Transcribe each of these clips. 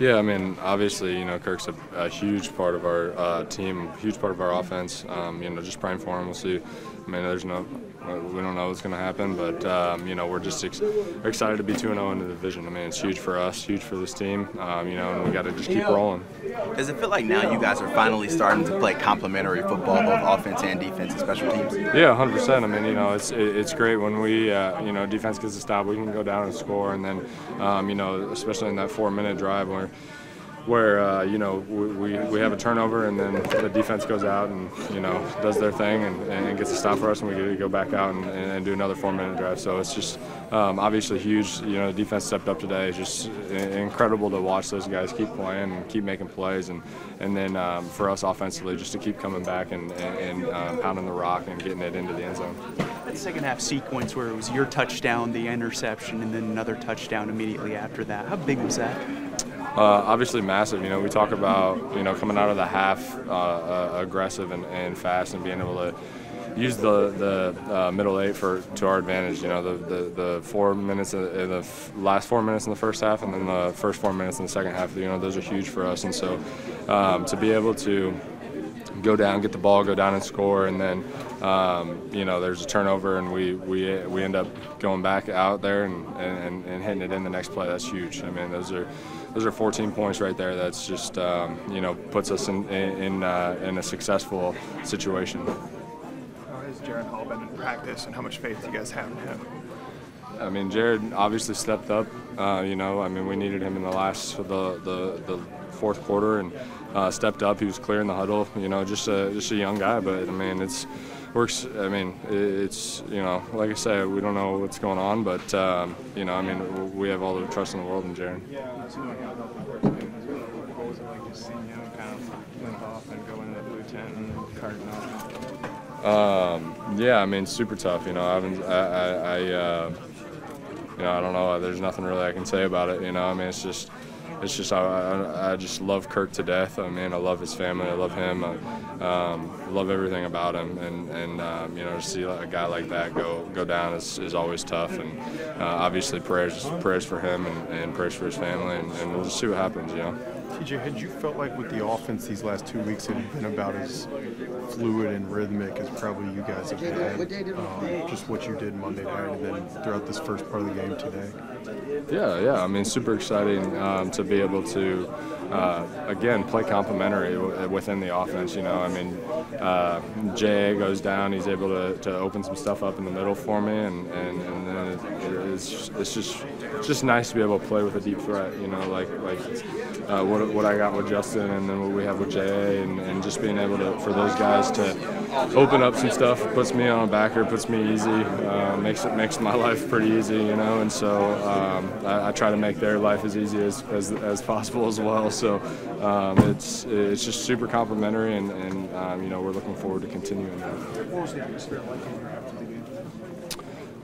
Yeah, I mean, obviously, you know, Kirk's a, a huge part of our uh, team, huge part of our offense. Um, you know, just praying for him. We'll see. I mean, there's no, we don't know what's going to happen, but um, you know, we're just ex excited to be 2 0 in the division. I mean, it's huge for us, huge for this team. Um, you know, and we got to just keep rolling. Does it feel like now you guys are finally starting to play complementary football, both offense and defense, and special teams? Yeah, 100%. I mean, you know, it's it's great when we, uh, you know, defense gets a stop, we can go down and score, and then, um, you know, especially in that four-minute drive where uh, you know we, we have a turnover and then the defense goes out and you know does their thing and, and gets a stop for us and we get to go back out and, and do another four minute drive. So it's just um, obviously huge you know the defense stepped up today. It's just incredible to watch those guys keep playing and keep making plays and and then um, for us offensively just to keep coming back and, and, and uh, pounding the rock and getting it into the end zone. That second half sequence where it was your touchdown the interception and then another touchdown immediately after that. How big was that uh, obviously massive. You know, we talk about you know coming out of the half uh, uh, aggressive and, and, fast and being able to use the the uh, middle eight for to our advantage. You know, the the, the four minutes in the last four minutes in the first half and then the first four minutes in the second half. You know, those are huge for us. And so um, to be able to go down, get the ball, go down and score, and then um, you know there's a turnover, and we we we end up going back out there and, and, and hitting it in the next play. That's huge. I mean, those are those are 14 points right there. That's just um, you know puts us in in uh, in a successful situation. How has Jaren Hall been in practice, and how much faith do you guys have in him? I mean, Jaren obviously stepped up. Uh, you know, I mean, we needed him in the last the the, the fourth quarter and uh, stepped up. He was clearing the huddle. You know, just a just a young guy, but I mean, it's works. I mean, it's you know, like I said, we don't know what's going on, but um, you know, I mean, we have all the trust in the world in Jaren. Um, yeah, I mean, super tough. You know, I haven't, I, I, I uh, you know, I don't know. There's nothing really I can say about it. You know, I mean, it's just it's just I, I, just love Kirk to death. I mean, I love his family. I love him. I um, love everything about him. And, and um, you know, to see a guy like that go go down is, is always tough. And uh, obviously, prayers prayers for him and, and prayers for his family. And, and, we'll just see what happens. You know. TJ, had you felt like with the offense these last two weeks it had been about as fluid and rhythmic as probably you guys have had? Um, just what you did Monday night and then throughout this first part of the game today. Yeah, yeah. I mean, super exciting um, to be able to, uh, again, play complementary within the offense. You know, I mean, uh, Jay goes down, he's able to, to open some stuff up in the middle for me, and, and, and then it's, just, it's just it's just nice to be able to play with a deep threat. You know, like like uh, what, what I got with Justin, and then what we have with Jay, and, and just being able to for those guys to open up some stuff puts me on a backer, puts me easy, uh, makes it makes my life pretty easy. You know, and so. Um, I, I, try to make their life as easy as, as, as possible as well. So um, it's it's just super complimentary, and, and um, you know we're looking forward to continuing that. What was the atmosphere like after the game?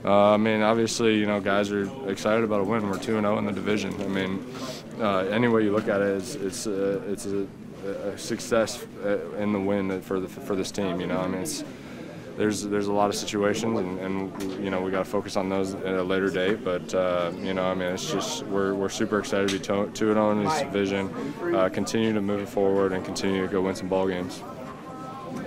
Uh, I mean, obviously, you know, guys are excited about a win. We're two and zero oh in the division. I mean, uh, any way you look at it, it's it's a, it's a, a success uh, in the win for the for this team. You know, I mean, it's there's there's a lot of situations, and, and you know we got to focus on those at a later date. But uh, you know, I mean, it's just we're, we're super excited to be to, and zero in this division, uh, continue to move forward, and continue to go win some ball games.